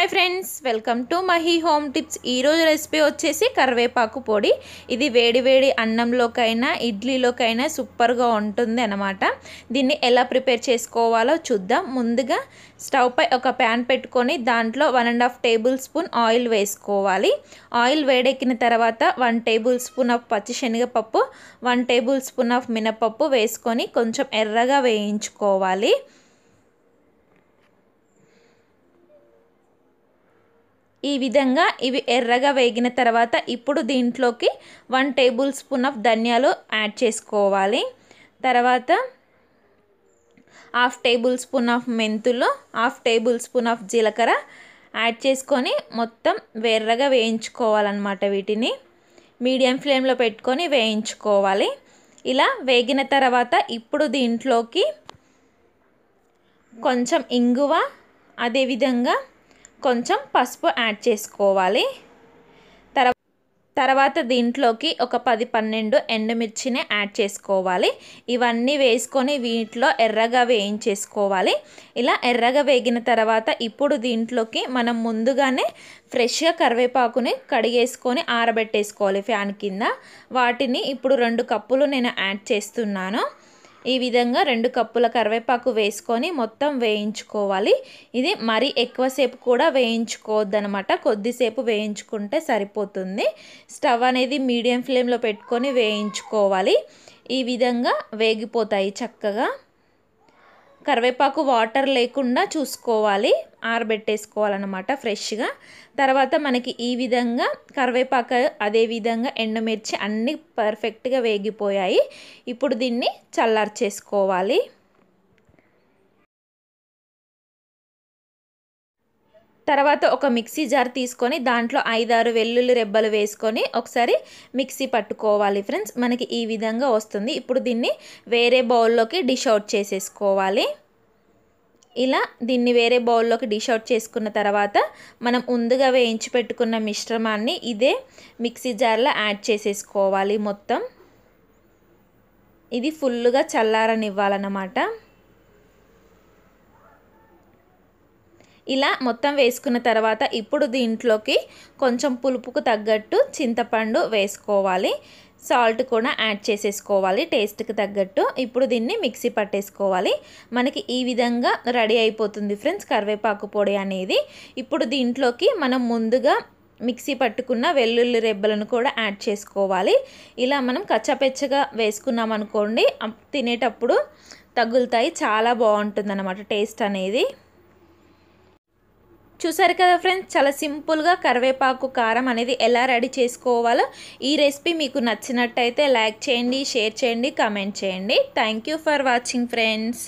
Hi friends welcome to Mahi home tips. ఈరోజు recipe వచ్చేసి కరివేపాకు పొడి. ఇది వేడి వేడి అన్నంలోకైనా ఇడ్లీలోకైనా సూపర్గా ఉంటుంది అనమాట దీన్ని ఎలా ప్రిపేర్ చేసుకోవాలో చూద్దాం. ముందుగా స్టవ్ పై ఒక ప్యాన్ పెట్టుకొని దాంట్లో one and half table spoon oil వేసుకోవాలి. ఆయిల్ వేడెక్కిన తర్వాత వన్ టేబుల్ స్పూన్ ఆఫ్ పచ్చిశనగపప్పు వన్ టేబుల్ స్పూన్ ఆఫ్ మినపప్పు వేసుకొని కొంచెం ఎర్రగా వేయించుకోవాలి. ఈ విధంగా ఇవి ఎర్రగా వేగిన తర్వాత ఇప్పుడు దీంట్లోకి వన్ టేబుల్ స్పూన్ ఆఫ్ ధనియాలు యాడ్ చేసుకోవాలి. తర్వాత హాఫ్ టేబుల్ స్పూన్ ఆఫ్ మెంతులు హాఫ్ టేబుల్ స్పూన్ ఆఫ్ జీలకర్ర యాడ్ చేసుకొని మొత్తం ఎర్రగా వేయించుకోవాలన్నమాట వీటిని. మీడియం ఫ్లేమ్లో పెట్టుకొని వేయించుకోవాలి. ఇలా వేగిన తర్వాత ఇప్పుడు దీంట్లోకి కొంచెం ఇంగువ అదేవిధంగా కొంచెం పసుపు యాడ్ చేసుకోవాలి. తర్వా తర్వాత దీంట్లోకి ఒక పది పన్నెండు ఎండుమిర్చిని యాడ్ చేసుకోవాలి. ఇవన్నీ వేసుకొని వీటిలో ఎర్రగా వేయించేసుకోవాలి. ఇలా ఎర్రగా వేగిన తర్వాత ఇప్పుడు దీంట్లోకి మనం ముందుగానే ఫ్రెష్గా కరివేపాకుని కడిగేసుకొని ఆరబెట్టేసుకోవాలి ఫ్యాన్ కింద. వాటిని ఇప్పుడు రెండు కప్పులు నేను యాడ్ చేస్తున్నాను. ఈ విధంగా రెండు కప్పుల కరివేపాకు వేసుకొని మొత్తం వేయించుకోవాలి. ఇది మరీ ఎక్కువసేపు కూడా వేయించుకోవద్దు అనమాట కొద్దిసేపు వేయించుకుంటే సరిపోతుంది. స్టవ్ అనేది మీడియం ఫ్లేమ్లో పెట్టుకొని వేయించుకోవాలి. ఈ విధంగా వేగిపోతాయి చక్కగా. కరివేపాకు వాటర్ లేకుండా చూసుకోవాలి ఆరబెట్టేసుకోవాలన్నమాట ఫ్రెష్గా. తర్వాత మనకి ఈ విధంగా కరివేపాకు అదేవిధంగా ఎండుమిర్చి అన్నీ పర్ఫెక్ట్గా వేగిపోయాయి. ఇప్పుడు దీన్ని చల్లార్చేసుకోవాలి. తర్వాత ఒక మిక్సీ జార్ తీసుకొని దాంట్లో ఐదారు వెల్లుల్లి రెబ్బలు వేసుకొని ఒకసారి మిక్సీ పట్టుకోవాలి ఫ్రెండ్స్. మనకి ఈ విధంగా వస్తుంది. ఇప్పుడు దీన్ని వేరే బౌల్లోకి డిష్ అవుట్ చేసేసుకోవాలి. ఇలా దీన్ని వేరే బౌల్లోకి డిష్ అవుట్ చేసుకున్న తర్వాత మనం ముందుగా వేయించి పెట్టుకున్న మిశ్రమాన్ని ఇదే మిక్సీ జార్లో యాడ్ చేసేసుకోవాలి మొత్తం. ఇది ఫుల్గా చల్లారనివ్వాలన్నమాట. ఇలా మొత్తం వేసుకున్న తర్వాత ఇప్పుడు దీంట్లోకి కొంచెం పులుపుకు తగ్గట్టు చింతపండు వేసుకోవాలి. సాల్ట్ కూడా యాడ్ చేసేసుకోవాలి టేస్ట్కి తగ్గట్టు. ఇప్పుడు దీన్ని మిక్సీ పట్టేసుకోవాలి. మనకి ఈ విధంగా రెడీ అయిపోతుంది ఫ్రెండ్స్ కరివేపాకు పొడి అనేది. ఇప్పుడు దీంట్లోకి మనం ముందుగా మిక్సీ పట్టుకున్న వెల్లుల్లి రెబ్బలను కూడా యాడ్ చేసుకోవాలి. ఇలా మనం కచ్చపెచ్చగా వేసుకున్నాం అనుకోండి తినేటప్పుడు తగులుతాయి. చాలా బాగుంటుంది అన్నమాట టేస్ట్ అనేది. చూసారు కదా ఫ్రెండ్స్ చాలా సింపుల్గా కరివేపాకు కారం అనేది ఎలా రెడీ చేసుకోవాలో ఈ రెసిపీ మీకు నచ్చినట్టయితే లైక్ చేయండి షేర్ చేయండి కామెంట్ చేయండి. Thank you for watching friends